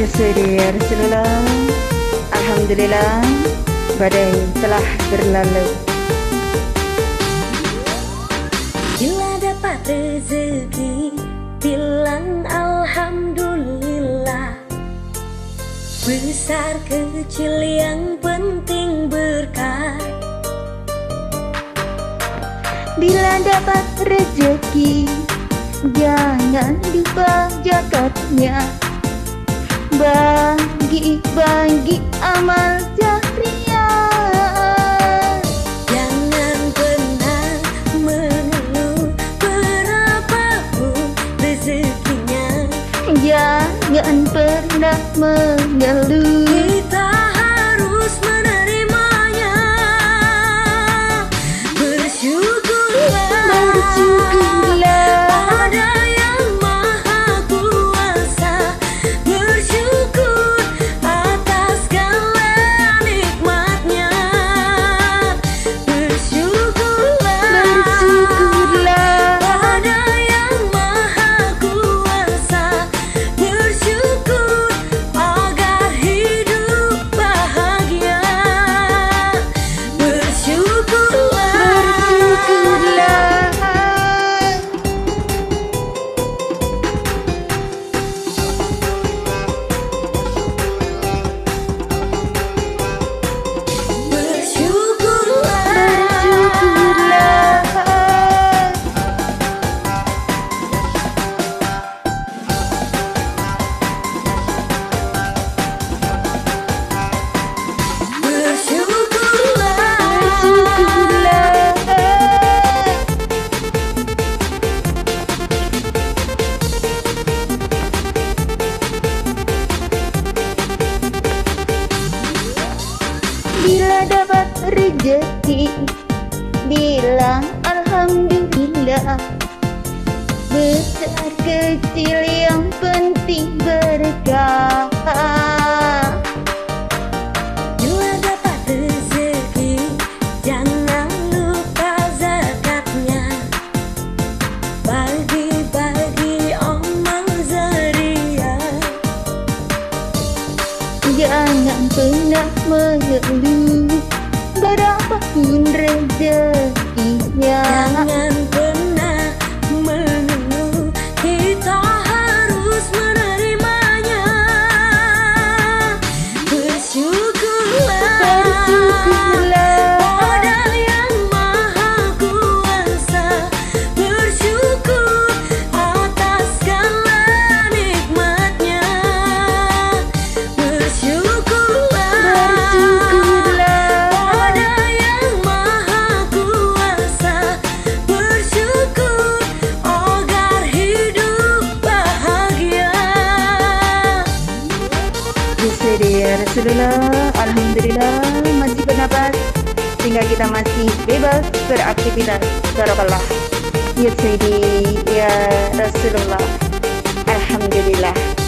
Suri ya Rasulullah Alhamdulillah Badai telah berlalu. Bila dapat rezeki Bilang Alhamdulillah. Besar kecil yang penting berkah Bila dapat rezeki Jangan lupa jakatnya Bagi-bagi amal jariah Jangan pernah mengeluh Bila dapat rezeki Bilang Alhamdulillah. Besar kecil yang penting berkah Jangan pernah mengeluh Berapapun rezekinya ya Rasulullah. Alhamdulillah masih bernafas Sehingga kita masih bebas beraktivitas. Barakallah. Ya Sayyidi Ya Rasulullah. Alhamdulillah